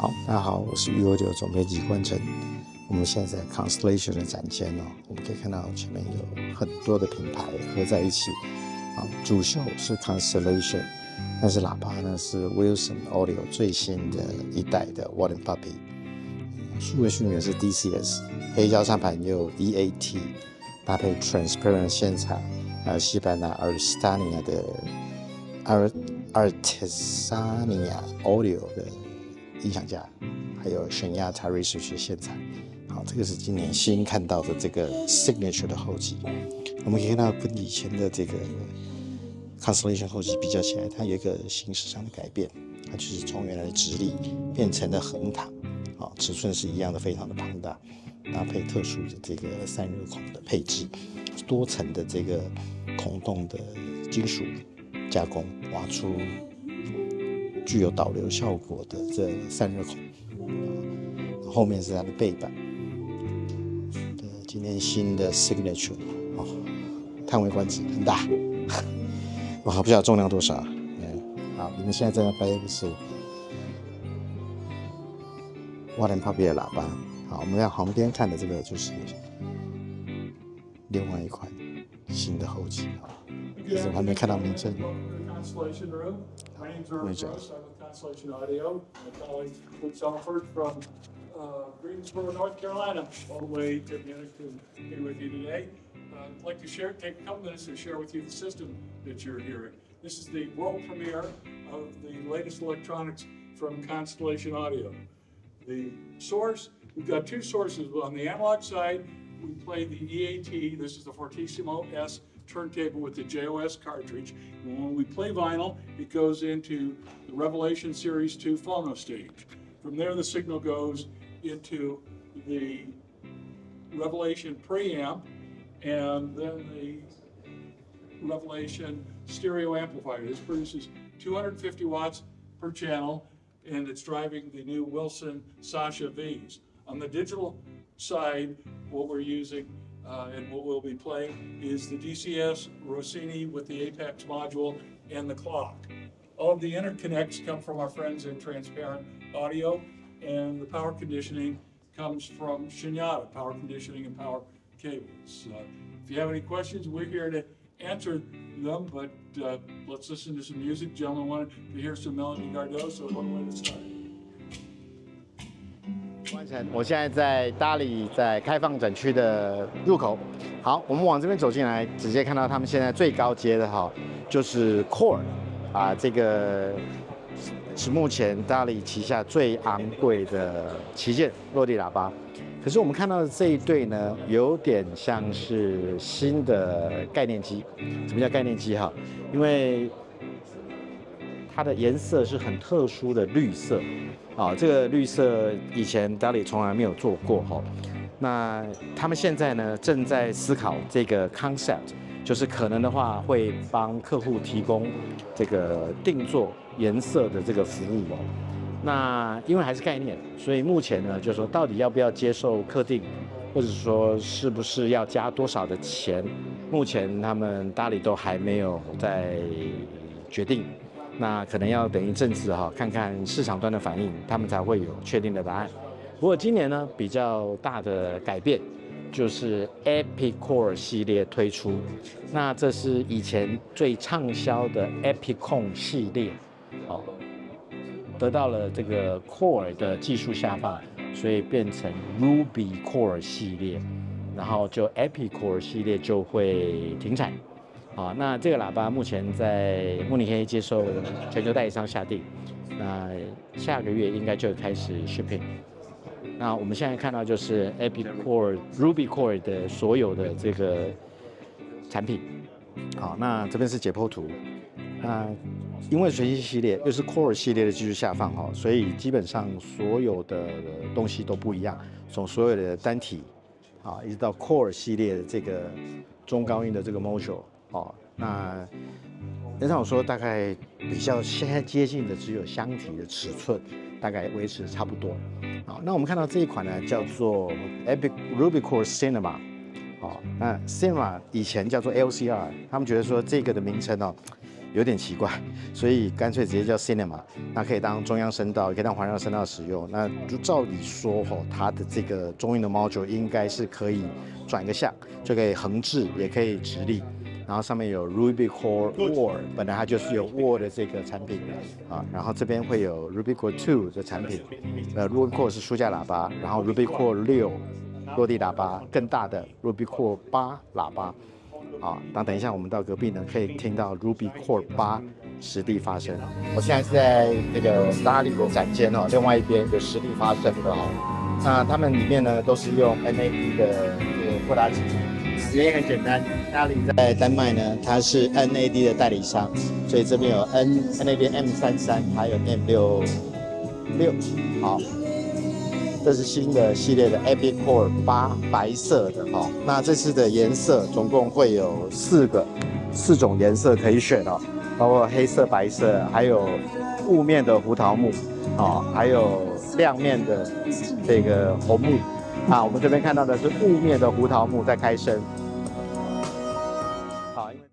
好，大家好，我是玉欧九总编辑关晨。我们现在在 Constellation 的展间哦，我们可以看到前面有很多的品牌合在一起。啊，主秀是 Constellation，但是喇叭呢是 Wilson Audio 最新的一代的 Walden Puppy。数位讯源是 DCS，黑胶唱盘有 EAT，搭配 Transparent 线材，还有西班牙 Artesania 的 Art Artesania Audio 的音响架，还有悬压 t a r i s 学线材。好，这个是今年新看到的这个 Signature 的后级。我们可以看到跟以前的这个 Constellation 后级比较起来，它有一个形式上的改变，它就是从原来的直立变成了横躺。啊，尺寸是一样的，非常的庞大，搭配特殊的这个散热孔的配置，多层的这个孔洞的金属加工，挖出具有导流效果的这散热孔。后面是它的背板的今天新的 Signature，哦，叹为观止，很大，我还不知道重量多少。好，你们现在正在背的是。瓦伦帕比的喇叭，好，我们在旁边看的这个就是另外一款新的后期啊，是我还没看到名称。没讲。Greensboro, North Carolina, all the way to Munich to be with you today. Uh, I'd like to share, take a couple minutes to share with you the system that you're hearing. This is the world premiere of the latest electronics from Constellation Audio the source. We've got two sources. On the analog side, we play the EAT. This is the Fortissimo S turntable with the JOS cartridge. And when we play vinyl, it goes into the Revelation Series 2 phono stage. From there, the signal goes into the Revelation preamp and then the Revelation stereo amplifier. This produces 250 watts per channel and it's driving the new Wilson Sasha V's. On the digital side, what we're using uh, and what we'll be playing is the DCS Rossini with the Apex module and the clock. All of the interconnects come from our friends in Transparent Audio, and the power conditioning comes from Shinyata, power conditioning and power cables. Uh, if you have any questions, we're here to answer them, but uh, let's listen to some music. Gentlemen wanted to hear some Melanie Gardot, so one way to start. 完成，我现在在大理，在开放展区的入口。好，我们往这边走进来，直接看到他们现在最高阶的哈，就是 Core 啊，这个是目前大理旗下最昂贵的旗舰落地喇叭。可是我们看到的这一对呢，有点像是新的概念机。什么叫概念机哈？因为它的颜色是很特殊的绿色啊，这个绿色以前 d a l y 从来没有做过哈。那他们现在呢，正在思考这个 concept，就是可能的话会帮客户提供这个定做颜色的这个服务哦。那因为还是概念，所以目前呢，就是说到底要不要接受客定，或者说是不是要加多少的钱，目前他们大理都还没有在决定。那可能要等一阵子哈，看看市场端的反应，他们才会有确定的答案。不过今年呢，比较大的改变就是 Epic Core 系列推出，那这是以前最畅销的 Epicon 系列，哦。得到了这个 Core 的技术下放，所以变成 Ruby Core 系列，然后就 Epic Core 系列就会停产。好，那这个喇叭目前在慕尼黑接受全球代理商下定，那下个月应该就开始 shipping。那我们现在看到就是 Epic Core Ruby Core 的所有的这个产品。好，那这边是解剖图。那因为全新系列又是 Core 系列的技术下放哈，所以基本上所有的东西都不一样。从所有的单体啊，一直到 Core 系列的这个中高音的这个 Module 哦，那那像我说大概比较现在接近的只有箱体的尺寸，大概维持差不多。好，那我们看到这一款呢叫做 Epic Rubicore Cinema，哦，那 Cinema 以前叫做 LCR，他们觉得说这个的名称哦。有点奇怪，所以干脆直接叫 Cinema，那可以当中央声道，也可以当环绕声道使用。那就照理说吼，它的这个中音的 module 应该是可以转个向，就可以横置，也可以直立。然后上面有 Ruby Core Word，本来它就是有 Word 的这个产品的啊。然后这边会有 Ruby Core Two 的产品，呃，Ruby Core 是书架喇叭，然后 Ruby Core 六落地喇叭，更大的 Ruby Core 八喇叭。啊，那等一下我们到隔壁呢，可以听到 Ruby Core 八实地发声。我现在是在那个拉力的展间哦，另外一边有实地发声的哦。那他们里面呢都是用 NAD 的这个扩大器。原因很简单，大理在丹麦呢，它是 NAD 的代理商，所以这边有 N NAD M 三三，还有 M 六六。好，这是新的系列的 Epic Core 八，白色的哦。那这次的颜色总共会有四个，四种颜色可以选哦，包括黑色、白色，还有雾面的胡桃木，哦，还有亮面的这个红木。啊，我们这边看到的是雾面的胡桃木在开声。